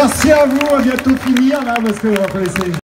Merci à vous, à bientôt finir là, hein, parce que on va pas laisser.